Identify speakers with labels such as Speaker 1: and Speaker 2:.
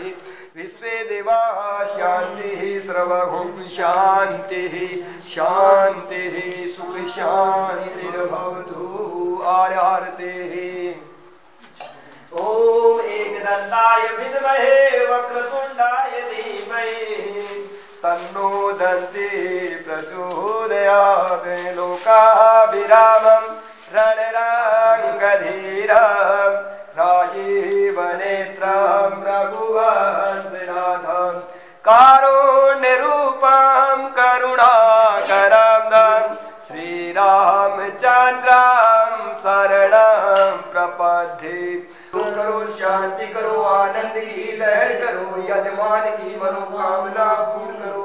Speaker 1: शांति। विश्व देवा, शांति सर्वभूम शांति शांति सुख शांतिर्भवतु आर्यार्ते ॐ एकदन्ताय विद्महे, वक्रतुण्डाय धीमहि। तन्नो दन्ति प्रचोदयात् लोकाभिरामं। रणरङ्गधीरं, राजीवनेत्रं रघुवंशनाथं कारुण्यरूपं करुणाकरं श्रीरामचन्द्रं शरणं प्रपद्धि करो शांति, करो आनंद की लहर, करो यजमान की मनोकामना पूर्ण करो।